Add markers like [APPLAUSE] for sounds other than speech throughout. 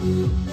I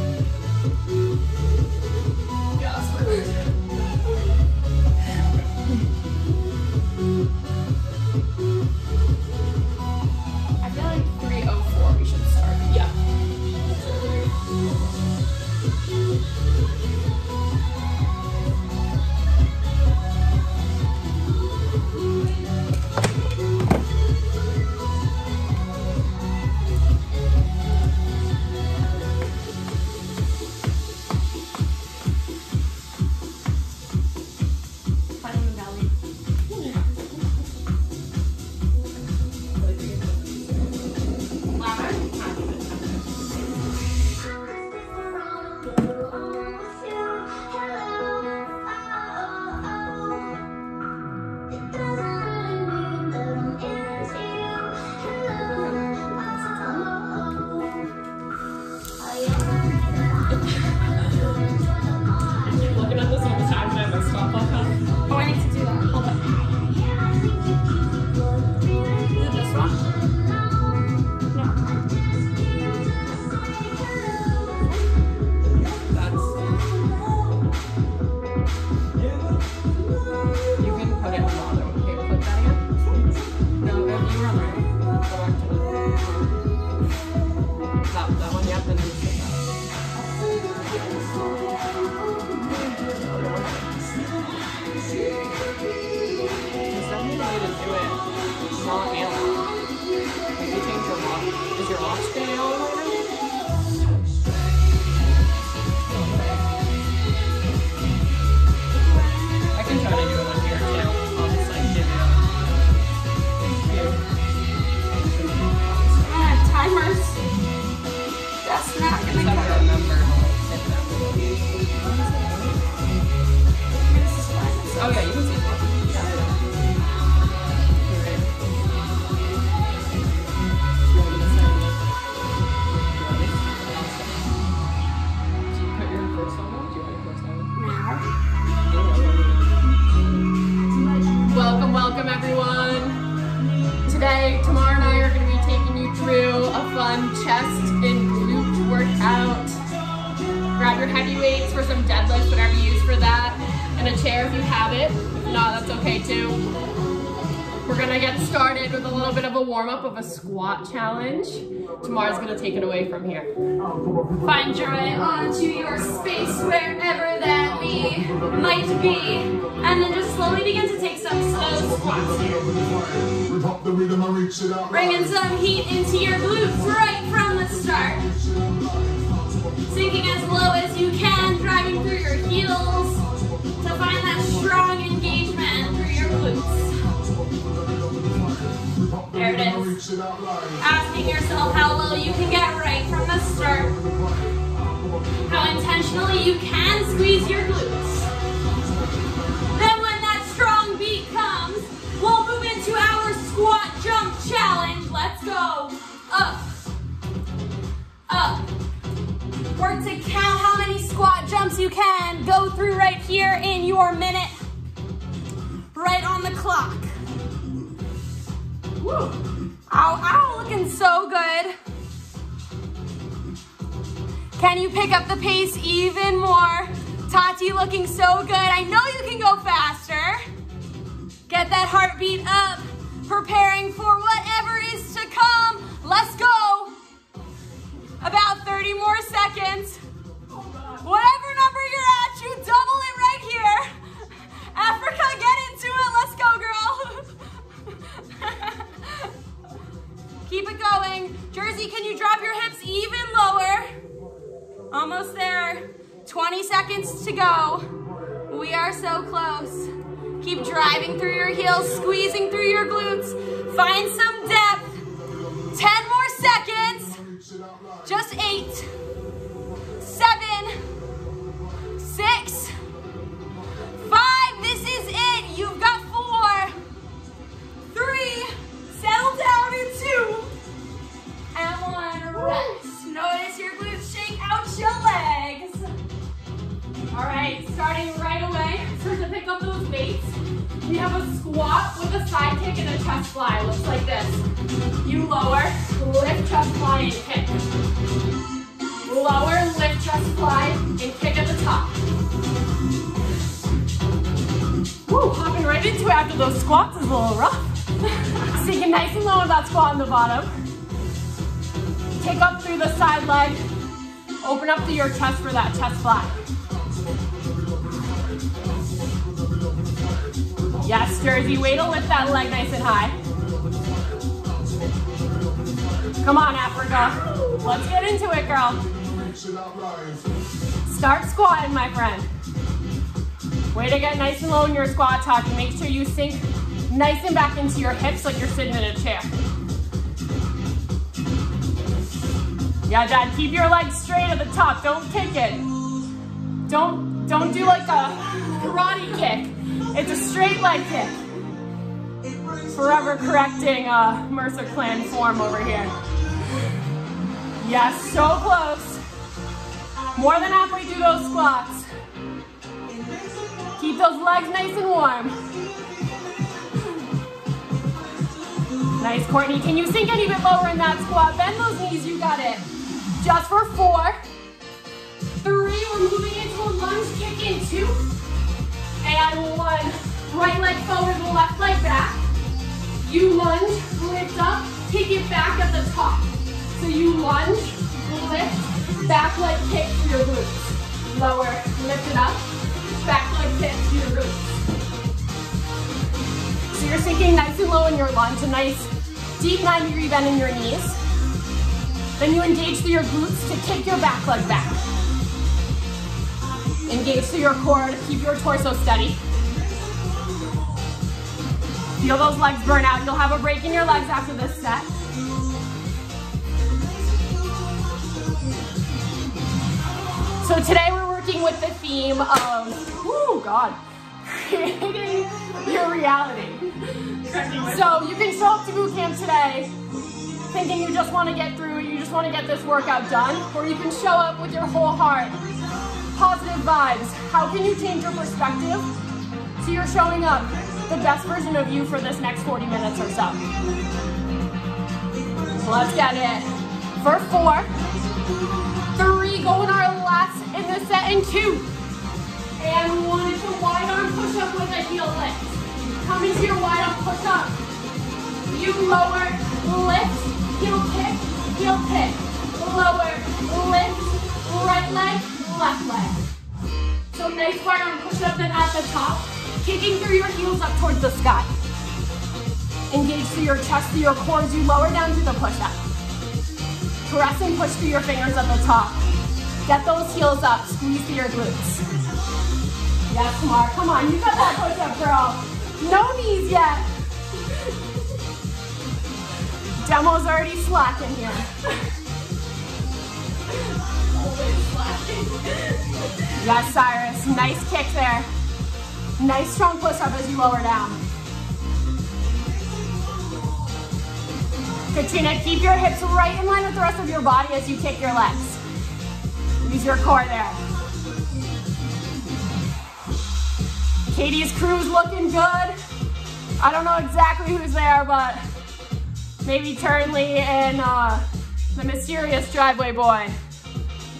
Asking yourself how low you can get right from the start. How intentionally you can squeeze your glutes. Then when that strong beat comes, we'll move into our squat jump challenge. Let's go. Up. Up. Work to count how many squat jumps you can go through right here in your minute. Right on the clock. Woo. Ow, ow, looking so good. Can you pick up the pace even more? Tati looking so good. I know you can go faster. Get that heartbeat up, preparing for whatever is to come. Let's go. About 30 more seconds. Whatever number you're at, you double it right here. Africa, get into it. Let's go, girl. [LAUGHS] Keep it going. Jersey, can you drop your hips even lower? Almost there. 20 seconds to go. We are so close. Keep driving through your heels, squeezing through your glutes. Find some depth. 10 more seconds. Just eight, seven, six, five. This is it. You've got the bottom. Kick up through the side leg. Open up to your chest for that chest fly. Yes, Jersey, way to lift that leg nice and high. Come on, Africa. Let's get into it, girl. Start squatting, my friend. Way to get nice and low in your squat talking. Make sure you sink nice and back into your hips like you're sitting in a chair. Yeah, Dad, keep your legs straight at the top. Don't kick it. Don't, don't do like a karate kick. It's a straight leg kick. Forever correcting uh, Mercer Clan form over here. Yes, so close. More than halfway through those squats. Keep those legs nice and warm. Nice, Courtney. Can you sink any bit lower in that squat? Bend those knees, you got it. Just for four. Three, we're moving into a lunge kick in two. And one. Right leg forward, left leg back. You lunge, lift up, take it back at the top. So you lunge, lift, back leg kick to your glutes. Lower, lift it up, back leg kick to your glutes. So you're sinking nice and low in your lunge, a nice deep 90 degree bend in your knees. Then you engage through your glutes to kick your back leg back. Engage through your core to keep your torso steady. Feel those legs burn out. You'll have a break in your legs after this set. So today we're working with the theme of, oh God, [LAUGHS] creating your reality. So you can show up to boot camp today thinking you just want to get through just want to get this workout done, or you can show up with your whole heart. Positive vibes. How can you change your perspective so you're showing up the best version of you for this next 40 minutes or so? Let's get it. For four, three, go in our last in the set, and two. And one, it's a wide arm push up with a heel lift. Come into your wide arm push up. You lower, lift, heel. Lower, lift, right leg, left leg. So nice wide arm push up then at the top. Kicking through your heels up towards the sky. Engage through your chest, through your core as you lower down to the push up. Press and push through your fingers at the top. Get those heels up, squeeze through your glutes. Yes, Mark, come on, you got that push up, girl. No knees yet. Demo's already slacking here. Yes, Cyrus, nice kick there. Nice strong push up as you lower down. Katrina, keep your hips right in line with the rest of your body as you kick your legs. Use your core there. Katie's crew's looking good. I don't know exactly who's there, but maybe Turnley and uh, the mysterious driveway boy.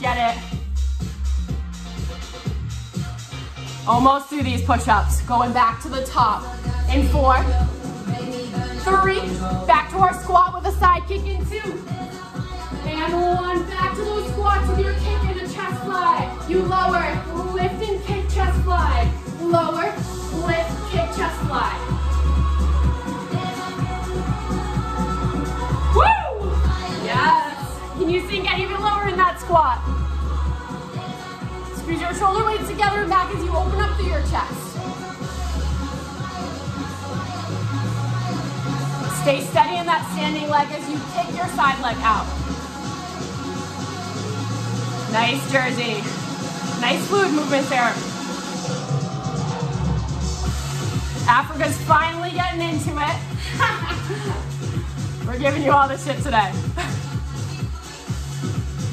Get it? Almost through these push-ups. Going back to the top. In four, three, back to our squat with a side kick in two. And one, back to those squats with your kick and a chest fly. You lower, lift and kick chest fly. Lower, lift, kick chest fly. Woo! Yes. Can you sink bit lower in that squat? Squeeze your shoulder blades together and back as you open up through your chest. Stay steady in that standing leg as you kick your side leg out. Nice, Jersey. Nice fluid movement there. Africa's finally getting into it. [LAUGHS] We're giving you all the shit today.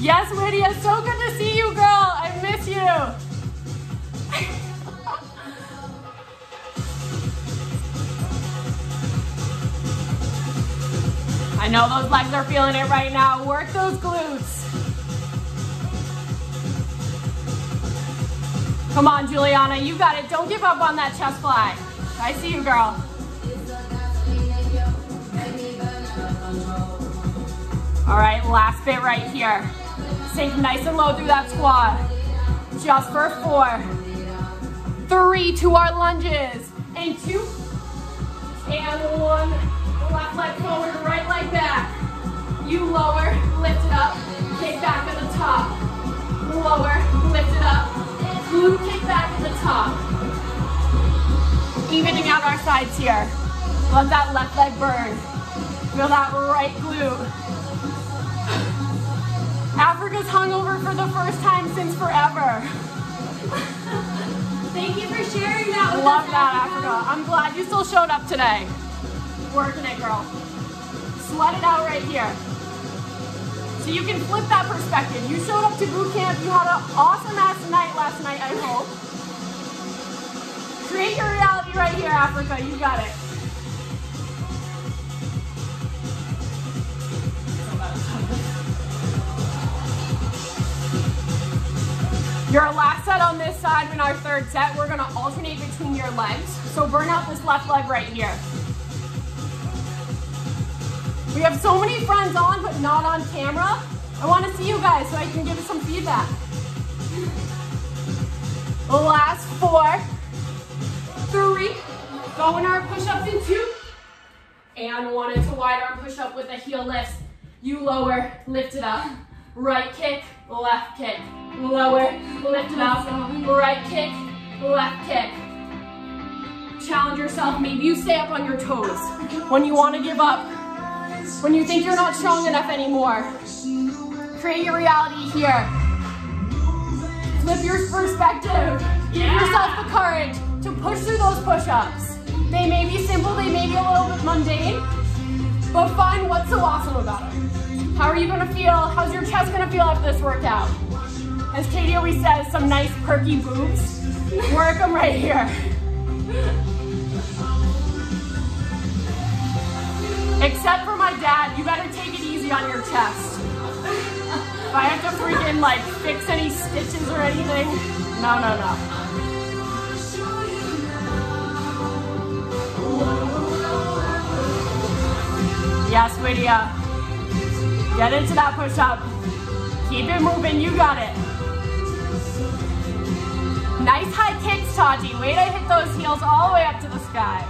yes, Lydia, so good to see you, girl. I miss you. I know those legs are feeling it right now. Work those glutes. Come on, Juliana, you got it. Don't give up on that chest fly. I see you, girl. All right, last bit right here. Sink nice and low through that squat. Just for four, three to our lunges, and two, and one. Left leg forward, right leg back. You lower, lift it up, kick back at the top. Lower, lift it up, glute kick back at the top. Evening out our sides here. Let that left leg burn. Feel that right glute. Africa's hungover for the first time since forever. Thank you for sharing that with Love us, that, Africa. I'm glad you still showed up today. Working it, girl. Sweat it out right here. So you can flip that perspective. You showed up to boot camp. You had an awesome ass night last night, I hope. Create your reality right here, Africa. You got it. Your last set on this side in our third set, we're gonna alternate between your legs. So burn out this left leg right here. We have so many friends on, but not on camera. I wanna see you guys so I can give some feedback. Last four, three, go in our push-ups in two, and one into wide arm push-up with a heel lift. You lower, lift it up. Right kick, left kick. Lower, lift it up. Right kick, left kick. Challenge yourself. Maybe you stay up on your toes. When you want to give up, when you think you're not strong enough anymore, create your reality here. Flip your perspective. Give yourself the courage to push through those push-ups. They may be simple, they may be a little bit mundane, but find what's so awesome about it. How are you gonna feel? How's your chest gonna feel after this workout? As Katie always says, some nice perky boobs. Work them right here. Except for my dad, you better take it easy on your chest. If I have to freaking like fix any stitches or anything, no, no, no. Yes, Lydia. Get into that push-up. Keep it moving, you got it. Nice high kicks, Tati. Way to hit those heels all the way up to the sky.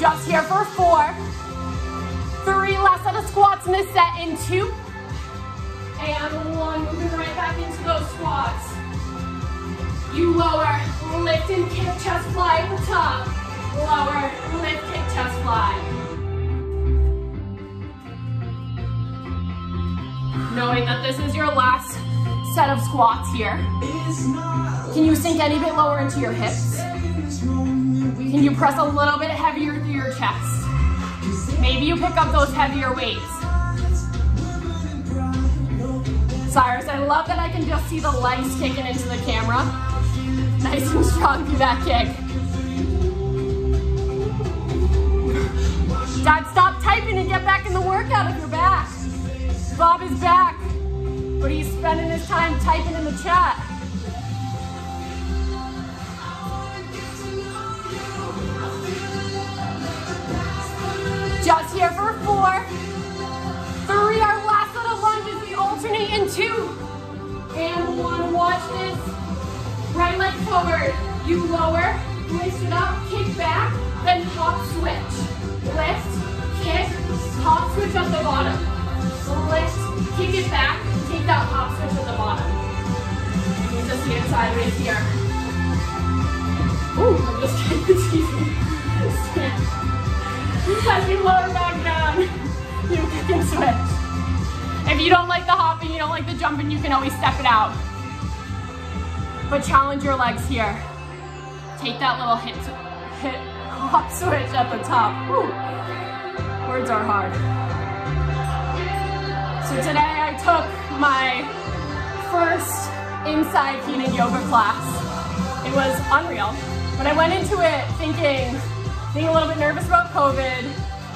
Just here for four. Three last set of squats in this set in two. And one, moving right back into those squats. You lower, lift and kick, chest fly at the top. Lower, lift, kick, chest fly. Knowing that this is your last set of squats here. Can you sink any bit lower into your hips? Can you press a little bit heavier through your chest? Maybe you pick up those heavier weights. Cyrus, I love that I can just see the legs kicking into the camera. Nice and strong through that kick. Dad, stop typing and get back in the workout if you're back. Bob is back, but he's spending his time typing in the chat. Just here for four. Three, our last of lunges, we alternate in two. And one, watch this. Right leg forward. You lower, lift it up, kick back, then hop switch. Lift, kick, hop switch at the bottom kick it back, take that hop switch at the bottom. Can just stand sideways here. Ooh, I'm just kidding, excuse Stand. As you lower back down, you can switch. If you don't like the hopping, you don't like the jumping, you can always step it out. But challenge your legs here. Take that little hit, hit hop switch at the top. Ooh. Words are hard. So today I took my first inside heated yoga class. It was unreal, but I went into it thinking, being a little bit nervous about COVID,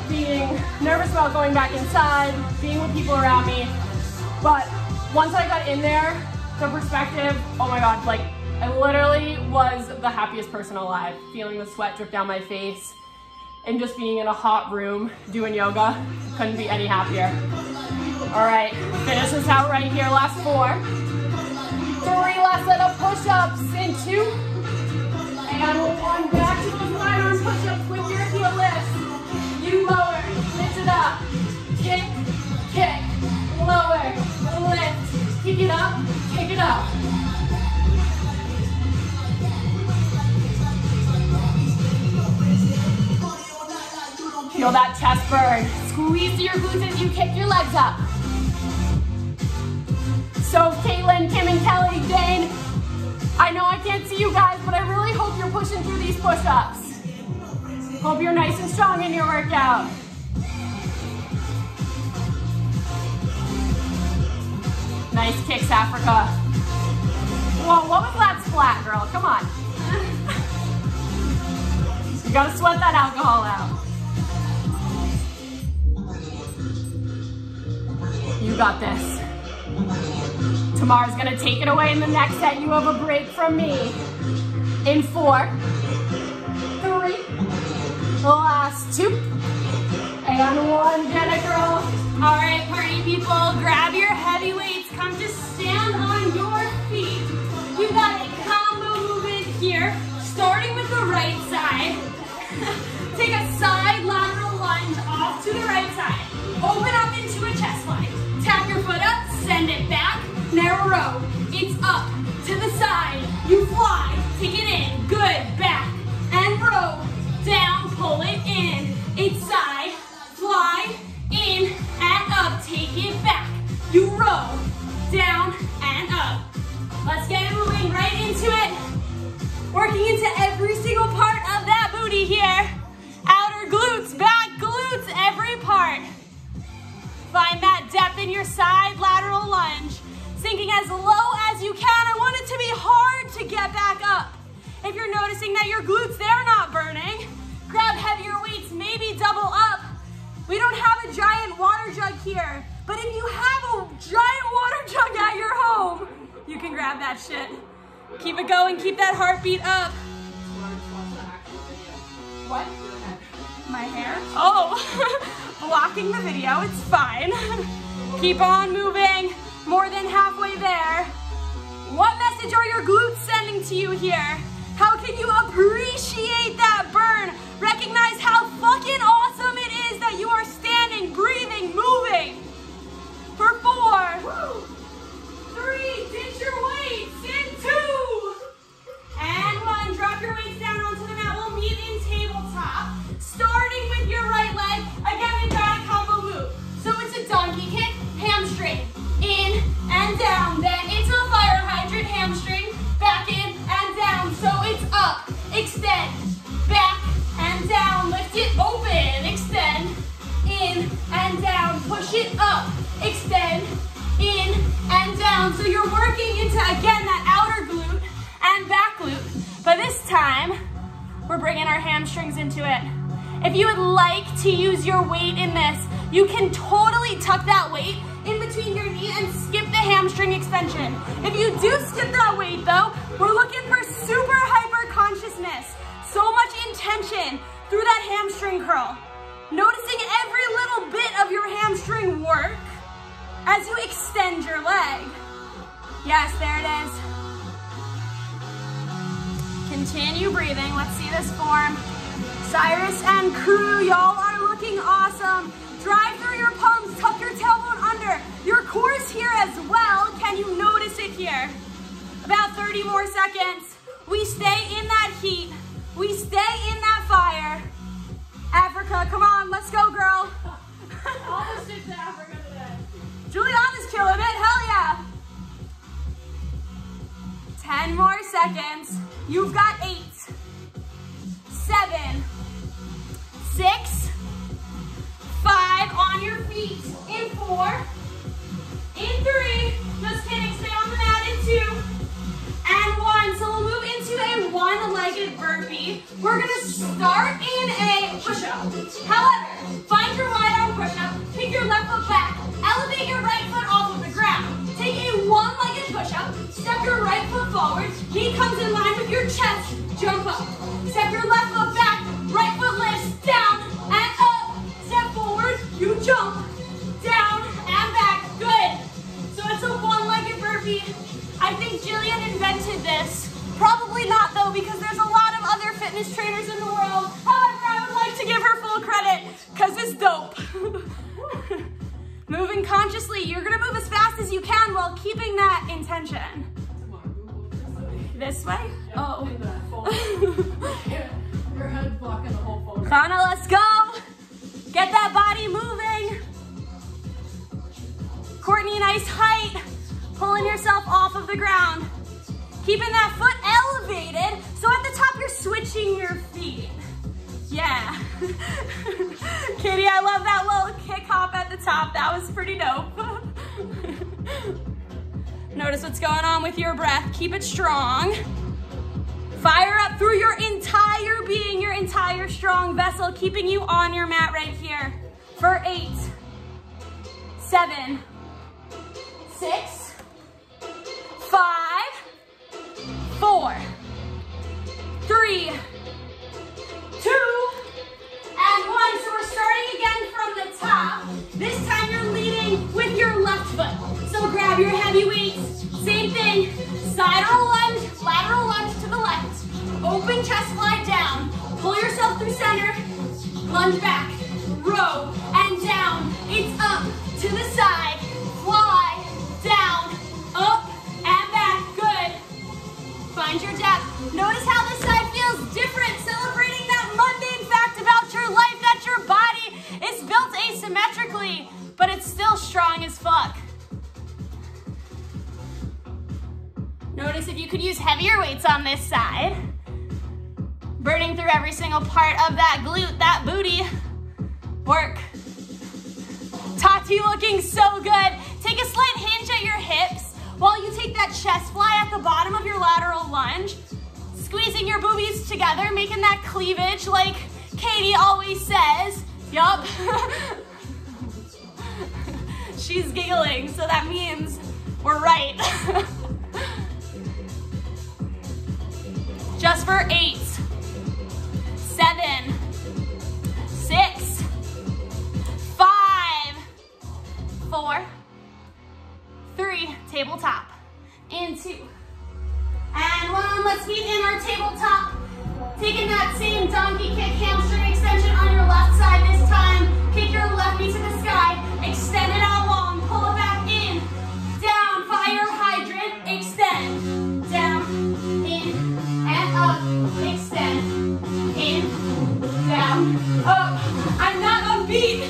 being nervous about going back inside, being with people around me. But once I got in there, the perspective, oh my God, like I literally was the happiest person alive, feeling the sweat drip down my face and just being in a hot room doing yoga. Couldn't be any happier. All right, finish this out right here, last four. Three last set of push-ups in two. And one back to those right arm push-ups with your heel lifts. You lower, lift it up. Kick, kick, lower, lift. Kick it up, kick it up. Feel that chest burn. Squeeze your glutes as you kick your legs up. Caitlin, Kim, and Kelly, Jane, I know I can't see you guys, but I really hope you're pushing through these push-ups. Hope you're nice and strong in your workout. Nice kicks, Africa. Whoa, what was that splat, girl? Come on. you gotta sweat that alcohol out. You got this. Tamara's gonna take it away in the next set. You have a break from me. In four, three, last two, and one. Get it, girl. All right, party people, grab your heavy weights. Come to stand on your feet. We've got a combo movement here, starting with the right side. [LAUGHS] Take a side lateral lunge off to the right side. Open up into a chest fly. Tap your foot up, send it back, narrow row. It's up, to the side, you fly, take it in, good, back, and row, down, pull it in. It's side, water jug here, but if you have a giant water jug at your home, you can grab that shit. Keep it going, keep that heartbeat up. What? My hair? Oh, [LAUGHS] blocking the video, it's fine. [LAUGHS] Keep on moving, more than halfway there. What message are your glutes sending to you here? How can you appreciate that burn? Recognize how fucking awesome it is that you are standing, breathing, moving. For four, three, ditch your weights, in two, and one. Drop your weights down onto the mat. We'll meet in tabletop. Starting with your right leg. Again, we've got a combo move. So it's a donkey kick, hamstring, in and down. Then it's a fire hydrant, hamstring, extend, back and down. Lift it open, extend, in and down. Push it up, extend, in and down. So you're working into, again, that outer glute and back glute. But this time, we're bringing our hamstrings into it. If you would like to use your weight in this, you can totally tuck that weight in between your knee and skip the hamstring extension. If you do skip that weight though, we're looking for super. So intention through that hamstring curl. Noticing every little bit of your hamstring work as you extend your leg. Yes, there it is. Continue breathing. Let's see this form. Cyrus and crew, y'all are looking awesome. Drive through your palms, tuck your tailbone under. Your core's here as well. Can you notice it here? About 30 more seconds. We stay in that heat. We stay in that fire. Africa, come on, let's go, girl. All the shit to Africa today. Juliana's killing it, hell yeah. 10 more seconds. You've got eight, seven, six, five, on your feet, in four, in three, just kidding, stay on the mat, in two, and one. A one-legged burpee. We're gonna start in a push-up. However, find your wide arm push-up, pick your left foot back, elevate your right foot off of the ground. Take a one-legged push-up, step your right foot forward, knee comes in line with your chest, jump up. Step your left foot fitness trainers in the world. However, I would like to give her full credit, because it's dope. [LAUGHS] Moving consciously, you're gonna move as fast as you can while keeping that intention. This way? Oh. Your head's [LAUGHS] blocking the whole photo. Kana, let's go. Get that body moving. Courtney, nice height. Pulling yourself off of the ground. Keeping that foot elevated. So at the top, you're switching your feet. Yeah. [LAUGHS] Katie, I love that little kick hop at the top. That was pretty dope. [LAUGHS] Notice what's going on with your breath. Keep it strong. Fire up through your entire being, your entire strong vessel, keeping you on your mat right here for eight, seven, six, five, four, three, two, and one. So we're starting again from the top. This time you're leading with your left foot. So grab your heavy weights. Same thing. Sideral lunge, lateral lunge to the left. Open chest slide down. Pull yourself through center. Lunge back. Row and down. It's up to the side. Notice how this side feels different. Celebrating that mundane fact about your life that your body is built asymmetrically, but it's still strong as fuck. Notice if you could use heavier weights on this side. Burning through every single part of that glute, that booty. Work. Tati looking so good. Take a slight hinge at your hips while you take that chest fly at the bottom of your lateral lunge. Squeezing your boobies together, making that cleavage like Katie always says. Yup. [LAUGHS] She's giggling, so that means we're right. [LAUGHS] Just for eight, seven, six, five, four, three, tabletop, and two, and one. Let's meet in our tabletop. Taking that same donkey kick, hamstring extension on your left side this time. Kick your left knee to the sky, extend it out long, pull it back in, down, fire hydrant, extend, down, in, and up, extend, in, down, up. I'm not on beat.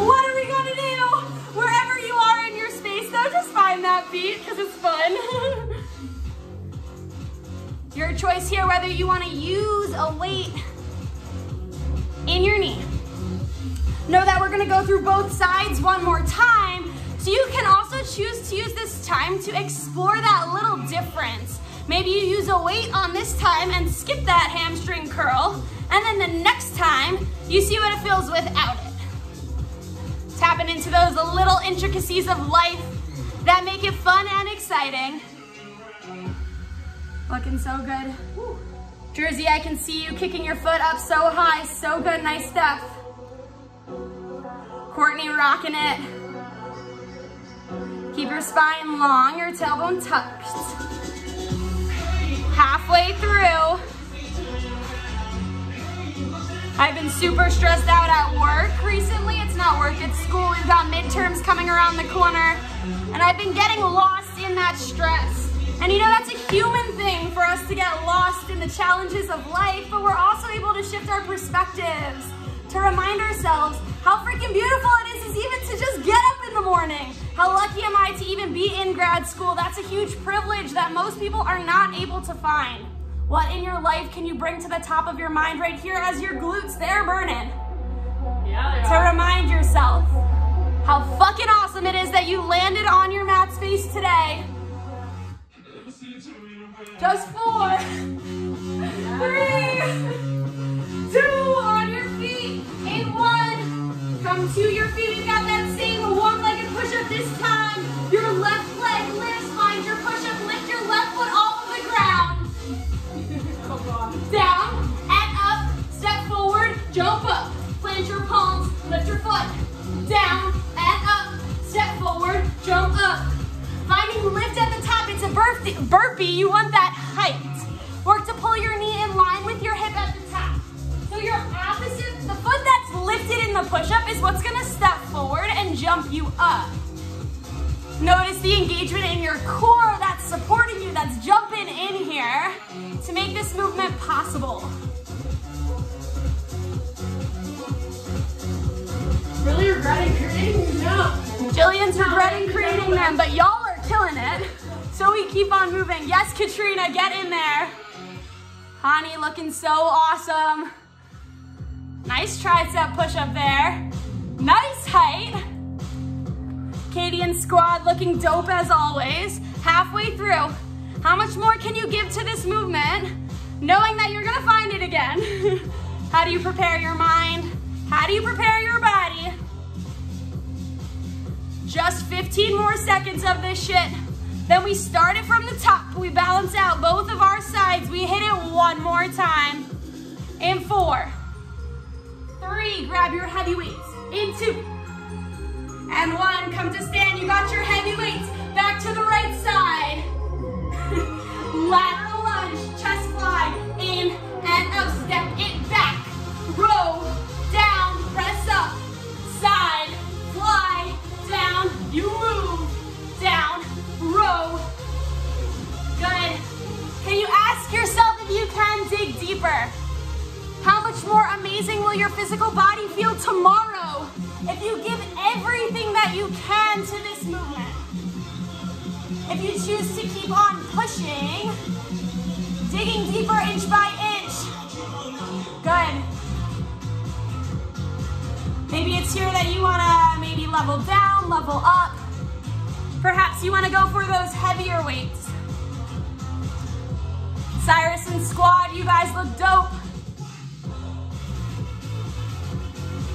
What are we gonna do? Wherever you are in your space though, just find that beat because it's Your choice here whether you wanna use a weight in your knee. Know that we're gonna go through both sides one more time, so you can also choose to use this time to explore that little difference. Maybe you use a weight on this time and skip that hamstring curl, and then the next time, you see what it feels without it. Tapping into those little intricacies of life that make it fun and exciting. Looking so good. Jersey, I can see you kicking your foot up so high. So good, nice stuff. Courtney rocking it. Keep your spine long, your tailbone tucked. Halfway through. I've been super stressed out at work recently. It's not work, it's school. We've got midterms coming around the corner. And I've been getting lost in that stress. And you know, that's a human thing for us to get lost in the challenges of life, but we're also able to shift our perspectives, to remind ourselves how freaking beautiful it is, is even to just get up in the morning. How lucky am I to even be in grad school? That's a huge privilege that most people are not able to find. What in your life can you bring to the top of your mind right here as your glutes, they're burning? Yeah, they To remind yourself how fucking awesome it is that you landed on your mat space today. Just four. Three. Two. On your feet. In one. Come to your feet. We've got that same one-legged push-up this time. Your left leg lifts. Find your push-up. Lift your left foot off of the ground. Down and up. Step forward. Jump up. Plant your palms. Lift your foot. Down and up. Step forward. Jump up burpee, you want that height. Work to pull your knee in line with your hip at the top. So your opposite, the foot that's lifted in the push-up is what's gonna step forward and jump you up. Notice the engagement in your core that's supporting you, that's jumping in here to make this movement possible. Really regretting creating now. Jillian's regretting creating them, but y'all killing it. So we keep on moving. Yes, Katrina, get in there. Hani looking so awesome. Nice tricep push up there. Nice height. Katie and squad looking dope as always. Halfway through. How much more can you give to this movement, knowing that you're gonna find it again? [LAUGHS] How do you prepare your mind? How do you prepare Just 15 more seconds of this shit. Then we start it from the top. We balance out both of our sides. We hit it one more time. In four, three, grab your heavy weights. In two, and one, come to stand. You got your heavy weights. Back to the right side. [LAUGHS] Lateral lunge, chest fly, in and out. Step yourself if you can dig deeper? How much more amazing will your physical body feel tomorrow if you give everything that you can to this movement? If you choose to keep on pushing, digging deeper inch by inch. Good. Maybe it's here that you wanna maybe level down, level up. Perhaps you wanna go for those heavier weights. Cyrus and squad, you guys look dope.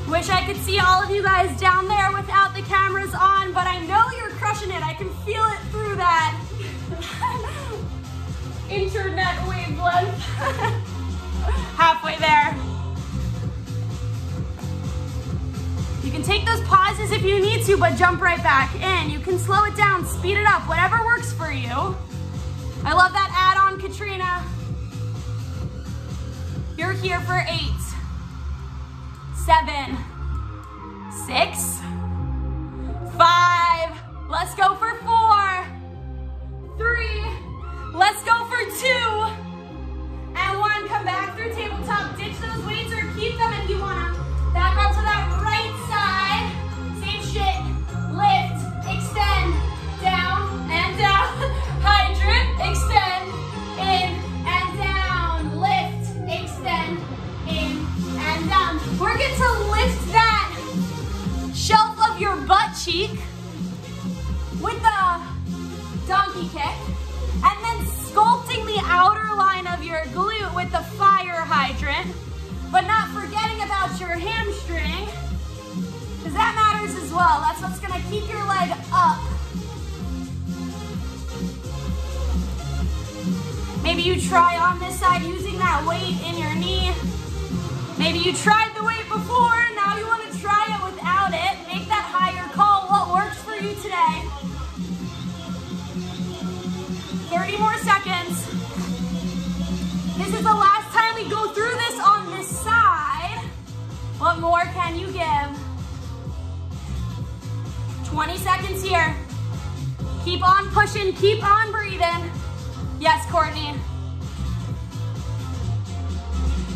Wish I could see all of you guys down there without the cameras on, but I know you're crushing it. I can feel it through that [LAUGHS] internet wavelength. [LAUGHS] Halfway there. You can take those pauses if you need to, but jump right back in. You can slow it down, speed it up, whatever works for you. I love that add-on, Katrina. You're here for eight seven, six, five, let's go for four, three, let's go for two, and one, come back through tabletop, ditch those weights or keep them if you wanna. We're going to lift that shelf of your butt cheek with the donkey kick and then sculpting the outer line of your glute with the fire hydrant, but not forgetting about your hamstring because that matters as well. That's what's going to keep your leg up. Maybe you try on this side using that weight in your knee. Maybe you tried the weight before, and now you want to try it without it. Make that higher call. What works for you today? 30 more seconds. This is the last time we go through this on this side. What more can you give? 20 seconds here. Keep on pushing, keep on breathing. Yes, Courtney.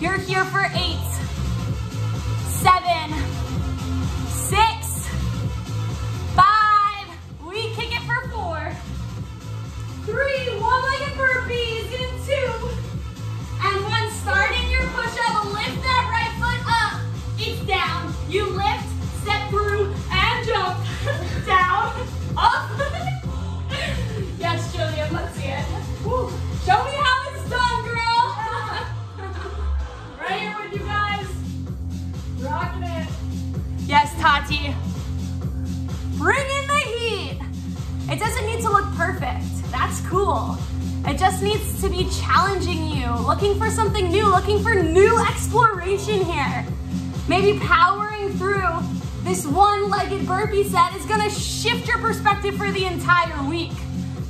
You're here for eight, seven, six, five. We kick it for four, three, one-legged burpees in two, and one. Starting your push-up, lift that right foot up. It's down. You lift, step through, and jump. [LAUGHS] down, up. [LAUGHS] yes, Julian, let's see it. Woo. Show me how Yes, Tati. Bring in the heat. It doesn't need to look perfect. That's cool. It just needs to be challenging you, looking for something new, looking for new exploration here. Maybe powering through this one-legged burpee set is gonna shift your perspective for the entire week.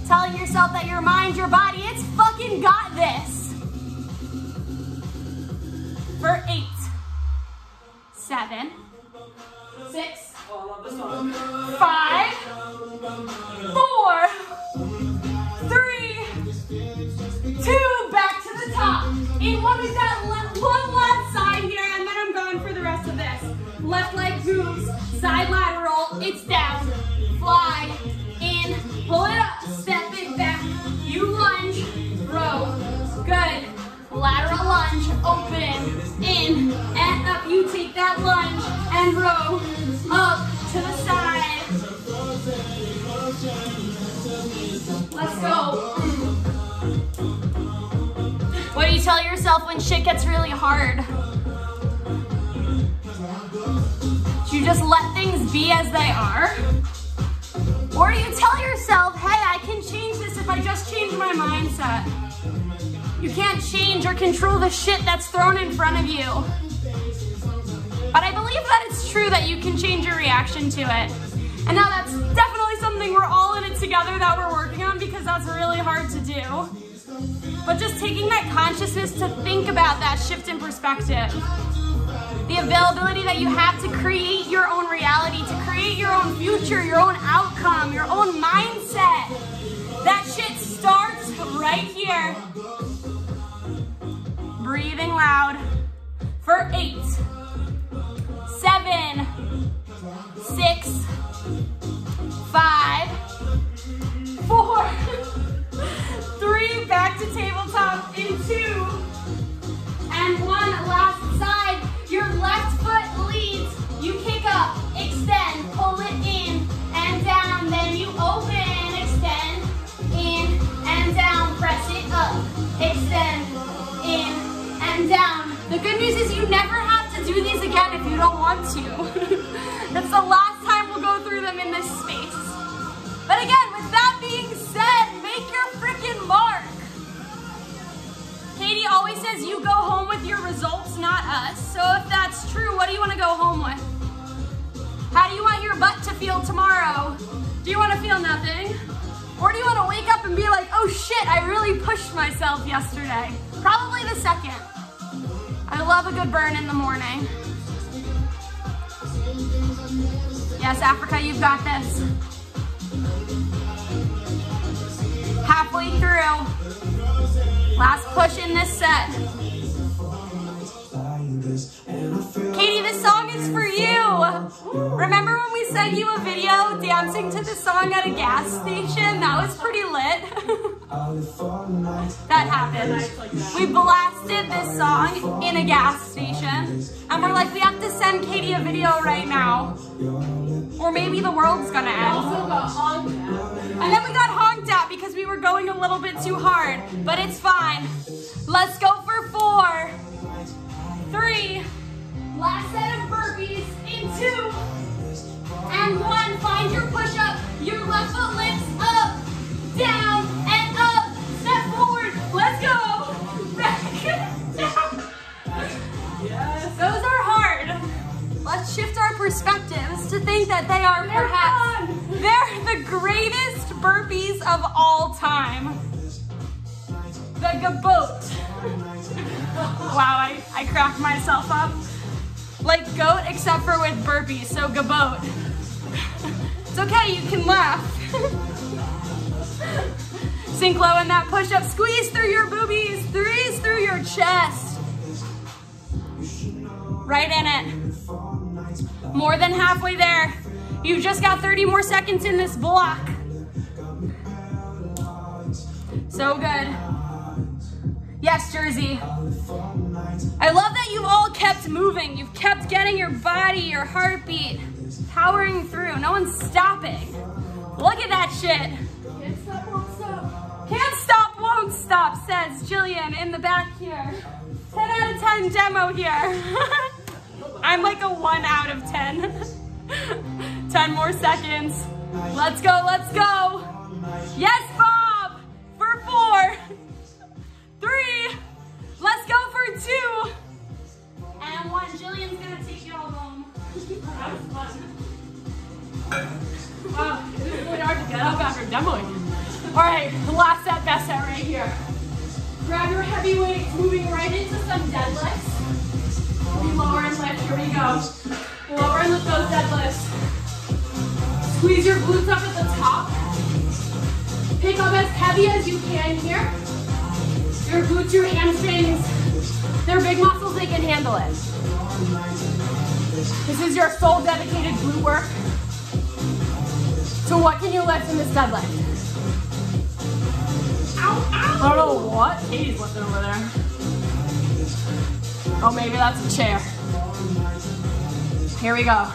telling yourself that your mind, your body, it's fucking got this. For eight, seven, six, five, four, three, two, back to the top. In one with that le- one left side here, and then I'm going for the rest of this. Left leg moves, side lateral, it's down. Fly, in, pull it up, step it back. You lunge, row. Good. Lateral lunge, open, in, and up. Take that lunge and row up to the side. Let's go. What do you tell yourself when shit gets really hard? Do you just let things be as they are? Or do you tell yourself, hey, I can change this if I just change my mindset? You can't change or control the shit that's thrown in front of you. But I believe that it's true that you can change your reaction to it. And now that's definitely something we're all in it together that we're working on because that's really hard to do. But just taking that consciousness to think about that shift in perspective. The availability that you have to create your own reality, to create your own future, your own outcome, your own mindset. That shit starts right here. Breathing loud for eight, seven, six, five, four, [LAUGHS] three, back to tabletop in two, and one last side. Your left foot leads, you kick up, extend, pull it in and down, then you open, extend, in and down, press it up, extend, in and down. The good news is you never have do these again if you don't want to. [LAUGHS] That's the last time we'll go through them in this space. But again, with that being said, make your freaking mark. Katie always says you go home with your results, not us. So if that's true, what do you want to go home with? How do you want your butt to feel tomorrow? Do you want to feel nothing? Or do you want to wake up and be like, oh shit, I really pushed myself yesterday? Probably the second. I love a good burn in the morning. Yes, Africa, you've got this. Halfway through. Last push in this set. Katie, this song is for you. Remember when we sent you a video dancing to the song at a gas station? That was pretty lit. [LAUGHS] that happened. We blasted this song in a gas station. And we're like, we have to send Katie a video right now. Or maybe the world's gonna end. And then we got honked at because we were going a little bit too hard. But it's fine. Let's go for four, three, last set of burpees in two, and one. Find your push up. Your left foot lifts up, down, and up. Step forward. Let's go. [LAUGHS] Down. Those are hard. Let's shift our perspectives to think that they are perhaps [LAUGHS] they're the greatest burpees of all time. [LAUGHS] The gabot. wow, I, I cracked myself up. Like goat, except for with burpees, so gabot. it's okay, you can laugh. [LAUGHS] Sink low in that push-up. Squeeze through your boobies. Squeeze through your chest. Right in it. More than halfway there. You've just got 30 more seconds in this block. So good. Yes, Jersey. I love that you've all kept moving. You've kept getting your body, your heartbeat, powering through. No one's stopping. Look at that shit. Can't stop, won't stop. Can't stop, won't stop, says Jillian in the back here. 10 out of 10 demo here. [LAUGHS] I'm like a 1 out of 10. [LAUGHS] 10 more seconds. Let's go, let's go. Yes, Bob, for four, [LAUGHS] three, let's go for two, and one. Jillian's gonna take y'all home. That was fun. Wow, it was really hard to get up after demoing. All right, the last set, best set right here. Grab your heavy weights, moving right into some deadlifts. We lower and lift, here we go. Lower and lift those deadlifts. Squeeze your glutes up at the top. Pick up as heavy as you can here. Your glutes, your hamstrings, they're big muscles, they can handle it. This is your sole dedicated glute work. So what can you lift in this deadlift? Ow, ow. I don't know what Katie's lifting over there. Oh, maybe that's a chair. Here we go.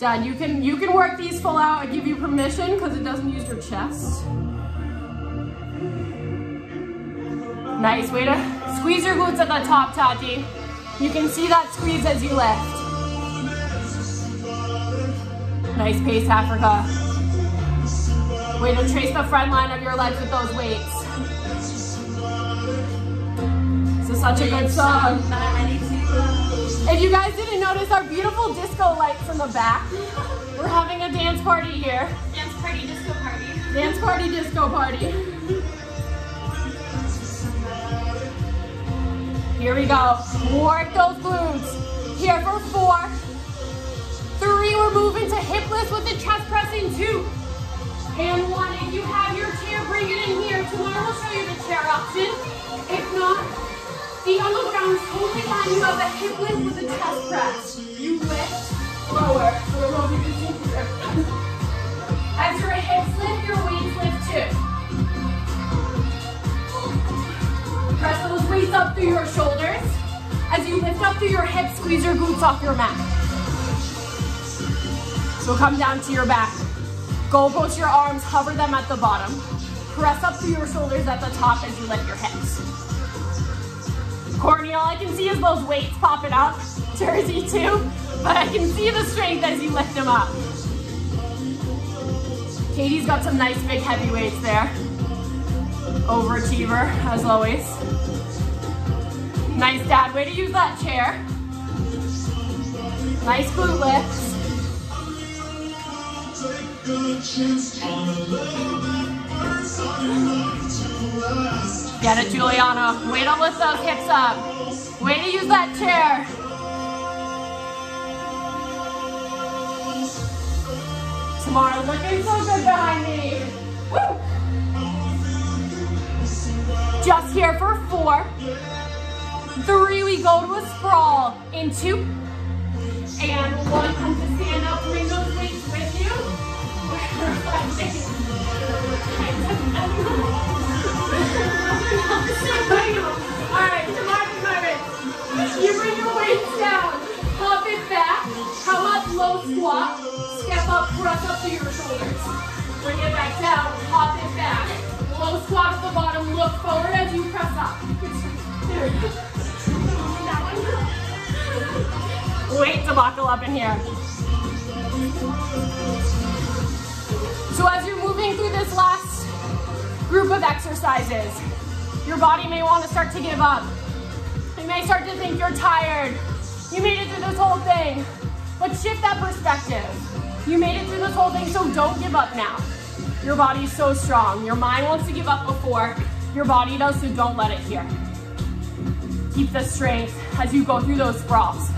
Dad, you can you can work these full out. I give you permission because it doesn't use your chest. Nice way to squeeze your glutes at the top, Tati. You can see that squeeze as you lift. Nice pace, Africa. Way to trace the front line of your legs with those weights. This is such a good song. If you guys didn't notice our beautiful disco lights in the back, we're having a dance party here. Dance party, disco party. Dance party, disco party. Here we go. Work those glutes. Here for four. Three, we're moving to hip lifts with the chest press in two. And one, if you have your chair, bring it in here. Tomorrow we'll show you the chair option. If not, feet on the ground, totally fine. You have a hip lift with a chest press. You lift, lower. So we're up through your shoulders. As you lift up through your hips, squeeze your glutes off your mat. So come down to your back. Go post your arms, hover them at the bottom. Press up through your shoulders at the top as you lift your hips. Courtney, all I can see is those weights popping up. [LAUGHS] Jersey too, but I can see the strength as you lift them up. Katie's got some nice big heavy weights there. Overachiever, as always. Nice dad, way to use that chair. Nice glute lifts. Get it, Juliana. Way to lift those hips up. Way to use that chair. Tamara looking so good behind me. Woo! Just here for four. Three, we go to a sprawl in two. And one, come to stand up, bring those weights with you. Tamara, Tamara. You bring your weights down. It back. Come up, low squat. Step up, press up to your shoulders. Bring it back down, it back. Low squat at the bottom, look forward as you press up. There we go. Wait to buckle up in here. So as you're moving through this last group of exercises, your body may want to start to give up. You may start to think you're tired. You made it through this whole thing. But shift that perspective. You made it through this whole thing, so don't give up now. Your body's so strong. Your mind wants to give up before your body does, so don't let it here. Keep the strength as you go through those sprawls.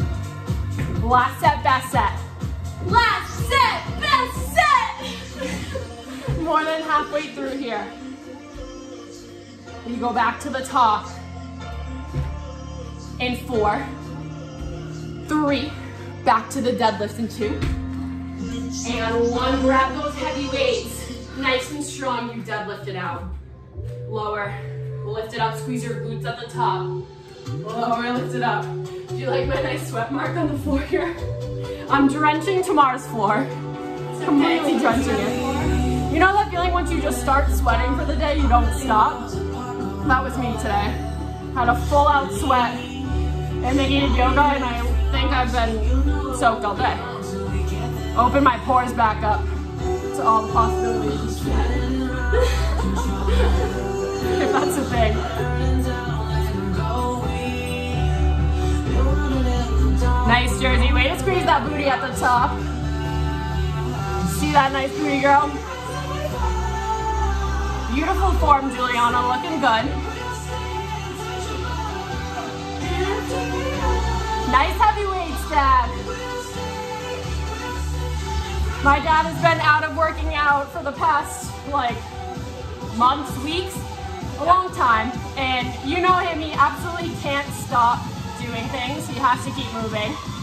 Last set, best set. Last set, best set. [LAUGHS] More than halfway through here. You go back to the top. In four, three, back to the deadlift in two. And one, grab those heavy weights. Nice and strong, you deadlift it out. Lower, lift it up, squeeze your glutes at the top. Lower, lift it up. Do you like my nice sweat mark on the floor here? I'm drenching Tamar's floor. Completely drenching it. You know that feeling once you just start sweating for the day, you don't stop? That was me today. Had a full out sweat and then did yoga and I think I've been soaked all day. Open my pores back up to all the possibilities. [LAUGHS] if that's a thing. That booty at the top. See that nice booty, girl? Beautiful form, Juliana, looking good. Nice heavy weights, Dad. My dad has been out of working out for the past, like, months, weeks, a long time. And you know him, he absolutely can't stop doing things. He has to keep moving.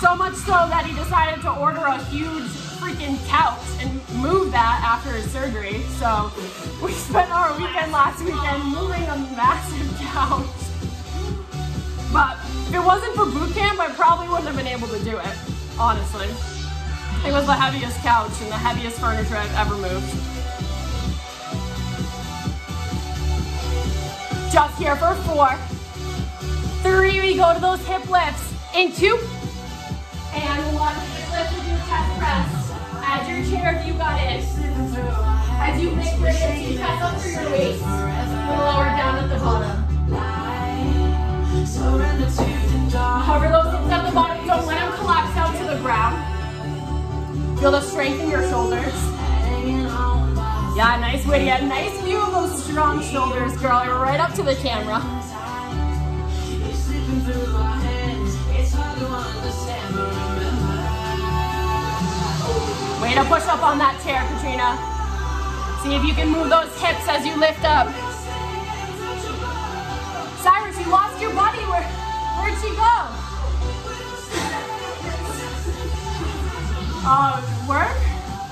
So much so that he decided to order a huge freaking couch and move that after his surgery. So we spent our weekend last weekend moving a massive couch. But if it wasn't for boot camp, I probably wouldn't have been able to do it, honestly. It was the heaviest couch and the heaviest furniture I've ever moved. Just here for four. Three, we go to those hip lifts. In two. And one, lift with your chest press. As your chair if you got it. As you lift your press up through your waist. And lower down at the bottom. Hover those hips at the bottom. Don't let them collapse down to the ground. Feel the strength in your shoulders. Yeah, nice Whitty. A nice view of those strong shoulders, girl. You're right up to the camera. Way to push up on that chair, Katrina. See if you can move those hips as you lift up. Cyrus, you lost your buddy. Where, where'd she go? Uh, work?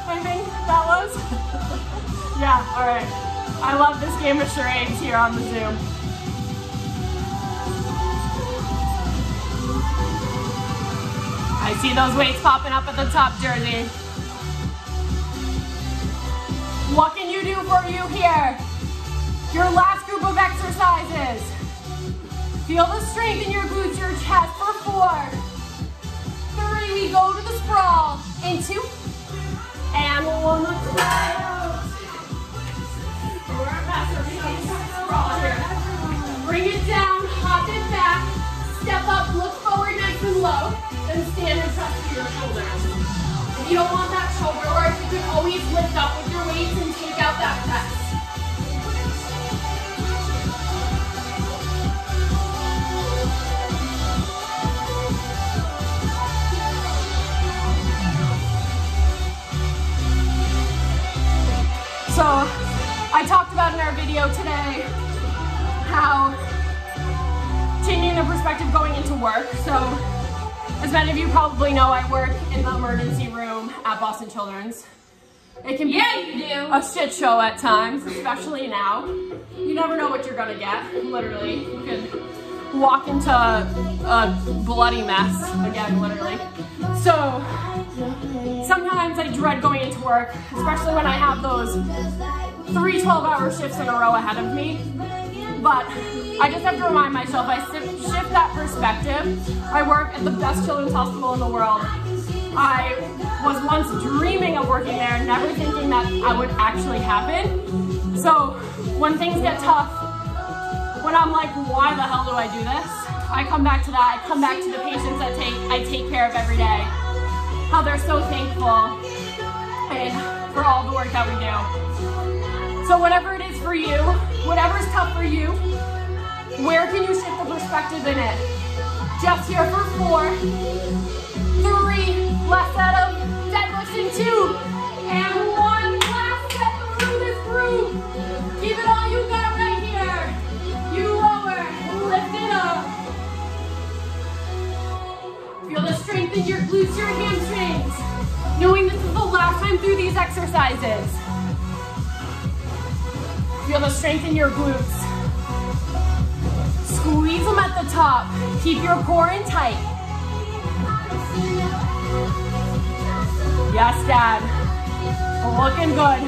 I think that was. [LAUGHS] yeah, all right. I love this game of charades here on the Zoom. I see those weights popping up at the top, Jersey. Do for you here? Your last group of exercises. Feel the strength in your glutes, your chest for four. Three, we go to the sprawl. In two. And one time. Sprawl here. Bring it down, hop it back, step up, look forward nice and low, then stand and press to your shoulders. You don't want that shoulder work, you can always lift up with your weights and take out that press. So, I talked about in our video today how changing the perspective going into work. So, as many of you probably know, I work in the emergency room at Boston Children's. It can be Yeah, a shit show at times, especially now. You never know what you're gonna get, literally. You could walk into a bloody mess, again, literally. So, sometimes I dread going into work, especially when I have those three 12 hour shifts in a row ahead of me. But I just have to remind myself, I shift that perspective. I work at the best children's hospital in the world. I was once dreaming of working there, never thinking that I would actually happen. So when things get tough, when I'm like, why the hell do I do this? I come back to that. I come back to the patients that take I take care of every day. How they're so thankful and for all the work that we do. So whatever it is for you, whatever's tough for you, where can you shift the perspective in it? Just here for four, three, last set of deadlifts in two, and one, last set through this groove. Give it all you got right here. You lower, lift it up. Feel the strength in your glutes, your hamstrings. Knowing this is the last time through these exercises. Feel the strength in your glutes. Squeeze them at the top. Keep your core in tight. Yes, Dad. Looking good.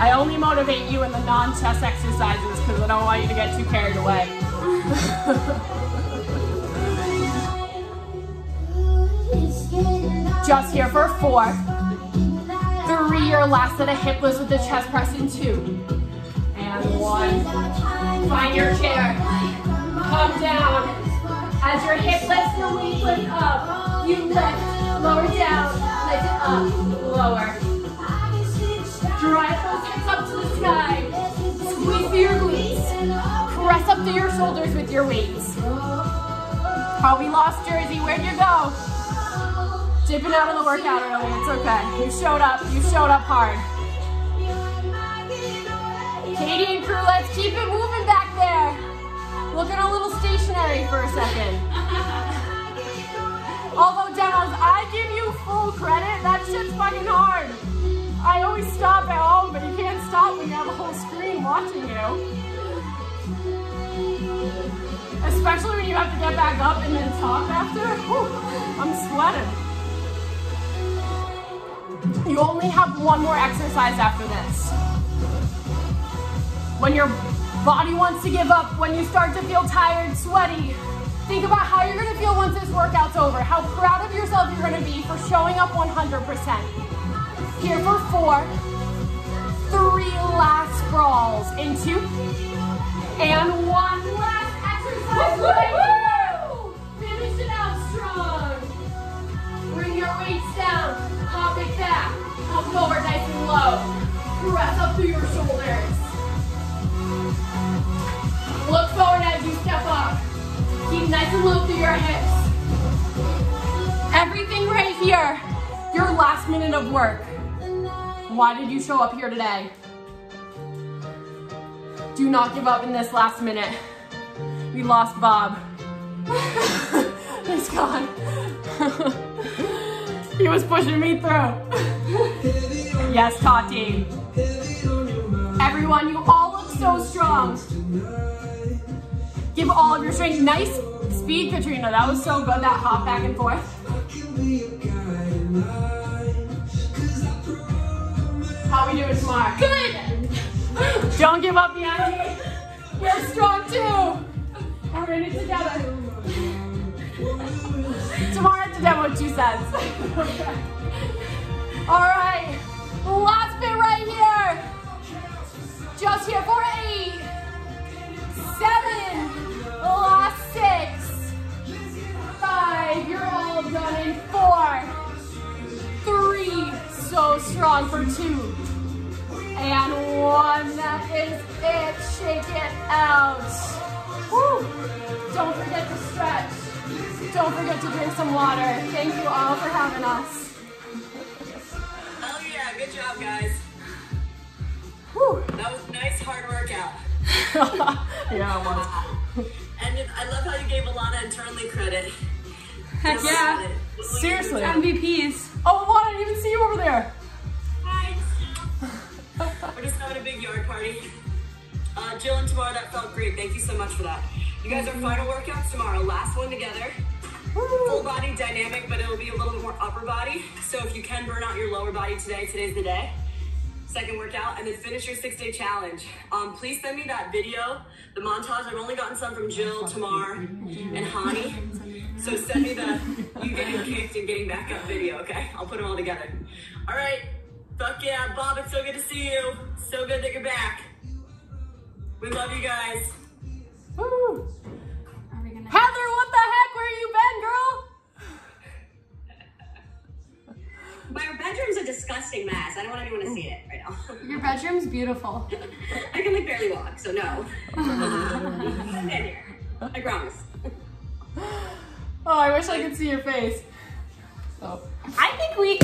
I only motivate you in the non-chest exercises because I don't want you to get too carried away. [LAUGHS] Just here for four. Three, your last set of hip lifts with the chest press in two. And one. Find your chair. Come down. As your hip lifts, your weight lift up. You lift, lower down, lift it up, lower. Drive those hips up to the sky. Squeeze through your glutes. Press up to your shoulders with your weights. Oh, we lost Jersey. Where'd you go? Dipping out of the workout early. It's okay. You showed up. You showed up hard. Katie and crew, let's keep it moving back there. Looking a little stationary for a second. Although demos, I give you full credit. That shit's fucking hard. I always stop at home, but you can't stop when you have a whole screen watching you. Especially when you have to get back up and then talk after. [LAUGHS] Whew, I'm sweating. You only have one more exercise after this. When your body wants to give up, when you start to feel tired, sweaty, think about how you're gonna feel once this workout's over, how proud of yourself you're gonna be for showing up 100%. Here for four, three last sprawls in two, and one last exercise it back, it over nice and low. Press up through your shoulders. Look forward as you step up. Keep nice and low through your hips. Everything right here, your last minute of work. Why did you show up here today? Do not give up in this last minute. We lost Bob. [LAUGHS] He's gone. [LAUGHS] he was pushing me through. [LAUGHS] yes, Tati. Everyone, you all look so strong. Give all of your strength. Nice speed, Katrina. That was so good, that hop back and forth. How we doing Tamara? Good! Don't give up, Yanni. We're strong too. We're in it together. Tomorrow at the demo, two sets. [LAUGHS] All right, last bit right here. Just here for eight, seven, last six, five, you're all done in four, three, so strong for two, and one, that is it, shake it out. Woo. Don't forget to stretch. Don't forget to drink some water. Thank you all for having us. Oh yeah, good job guys. Whew. That was a nice hard workout. [LAUGHS] yeah, it was. [LAUGHS] And it- I love how you gave Alana internally credit. Heck yeah. Seriously. MVPs. Oh, Alana, I didn't even see you over there. Hi. We're just having a big yard party. Uh, Jill and Tamara, that felt great. Thank you so much for that. You guys are final workouts tomorrow. Last one together. Full body dynamic, but it'll be a little bit more upper body. So if you can burn out your lower body today, today's the day. Second workout, and then finish your six day challenge. Um, please send me that video, the montage. I've only gotten some from Jill, Tamar, and Hani. So send me the you getting kicked and getting back up video, okay? I'll put them all together. All right. Fuck yeah, Bob, it's so good to see you. So good that you're back. We love you guys. Woo. Are we gonna? Heather, what the heck? Where you been, girl? My bedroom's a disgusting mess. I don't want anyone to see it right now. Your bedroom's beautiful. I can like barely walk, so no. Stand [LAUGHS] here. I promise. Oh, I wish I could see your face. Oh. I think we